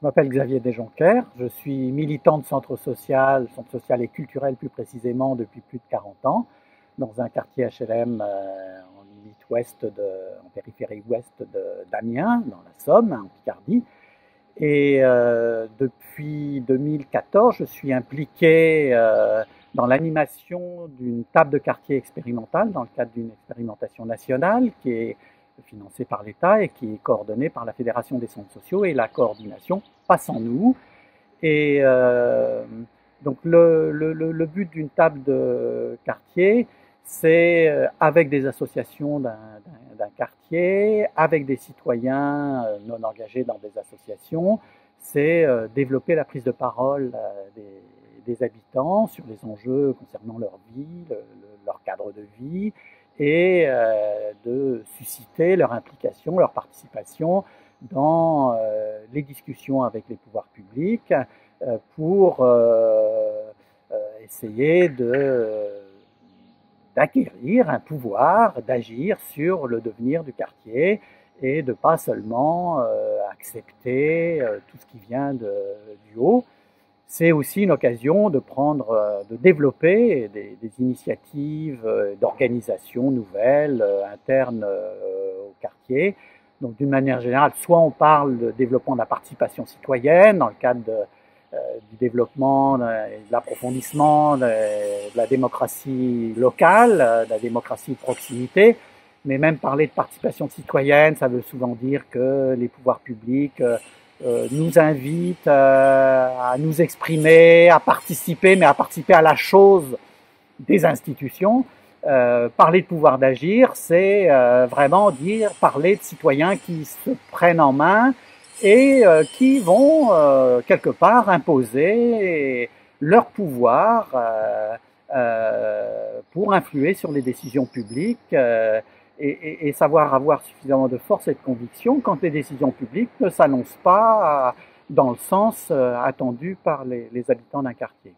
Je m'appelle Xavier Desjonquers, je suis militant de centre social, centre social et culturel plus précisément depuis plus de 40 ans, dans un quartier HLM euh, en périphérie ouest d'Amiens, dans la Somme, en Picardie. Et euh, depuis 2014, je suis impliqué euh, dans l'animation d'une table de quartier expérimentale dans le cadre d'une expérimentation nationale qui est financé par l'État et qui est coordonné par la Fédération des centres sociaux et la coordination passe en nous. Et euh, donc le, but d'une table de quartier, c'est euh, avec des associations d'un quartier, avec des citoyens euh, non engagés dans des associations, c'est développer la prise de parole des, habitants sur les enjeux concernant leur vie, le, leur cadre de vie, et euh, de susciter leur implication, leur participation dans euh, les discussions avec les pouvoirs publics euh, pour essayer d'acquérir un pouvoir, d'agir sur le devenir du quartier et de pas seulement accepter tout ce qui vient du haut, c'est aussi une occasion de prendre, euh, de développer des, des initiatives euh, d'organisation nouvelles, euh, internes au quartier. Donc d'une manière générale, soit on parle de développement de la participation citoyenne dans le cadre de, du développement et de l'approfondissement de, la démocratie locale, de la démocratie de proximité, mais même parler de participation citoyenne, ça veut souvent dire que les pouvoirs publics euh, nous invite euh, à nous exprimer, à participer, mais à participer à la chose des institutions. Euh, parler de pouvoir d'agir, c'est vraiment dire, parler de citoyens qui se prennent en main et qui vont quelque part imposer leur pouvoir pour influer sur les décisions publiques et, savoir avoir suffisamment de force et de conviction quand les décisions publiques ne s'annoncent pas dans le sens euh, attendu par les habitants d'un quartier.